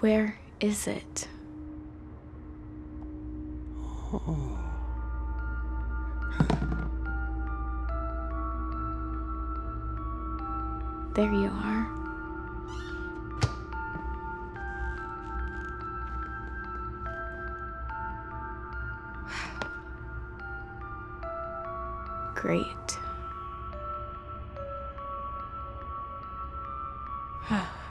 Where is it? There you are. Great.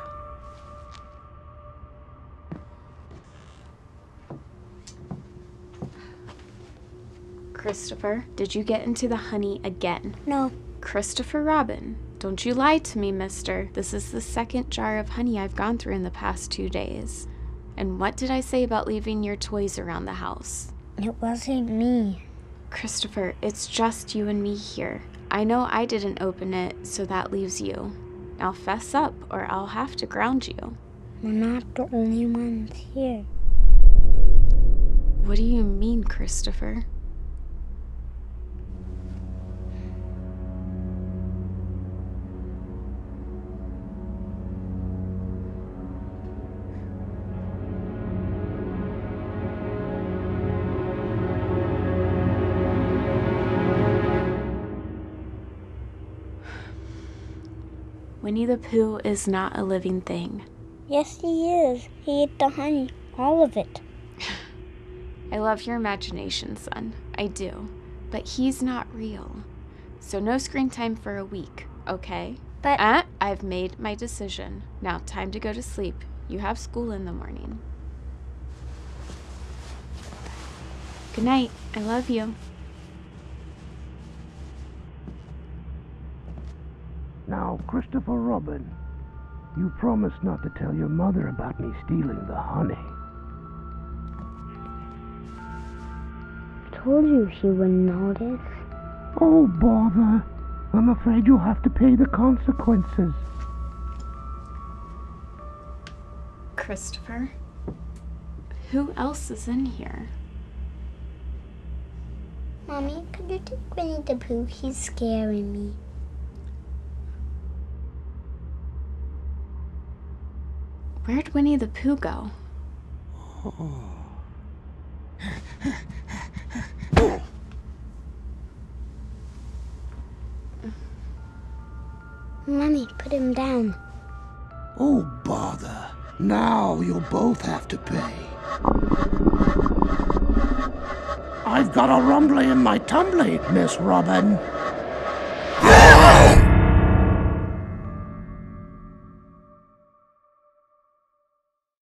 Christopher, did you get into the honey again? No, Christopher Robin, don't you lie to me, mister. This is the second jar of honey I've gone through in the past two days. And what did I say about leaving your toys around the house? it wasn't me. Christopher, it's just you and me here. I know I didn't open it, so that leaves you. Now fess up, or I'll have to ground you. We're not the only ones here. What do you mean, Christopher? Winnie the Pooh is not a living thing. Yes, he is. He ate the honey, all of it. I love your imagination, son. I do. But he's not real. So no screen time for a week, okay? But Uh, I've made my decision. Now, time to go to sleep. You have school in the morning. Good night. I love you. Now, Christopher Robin, you promised not to tell your mother about me stealing the honey. told you she wouldn't notice. Oh, bother. I'm afraid you'll have to pay the consequences. Christopher? Who else is in here? Mommy, could you take Winnie the Pooh? He's scaring me. Where'd Winnie the Pooh go? Mommy, put him down. Oh, bother. Now you'll both have to pay. I've got a rumbly in my tumbly, Miss Robin.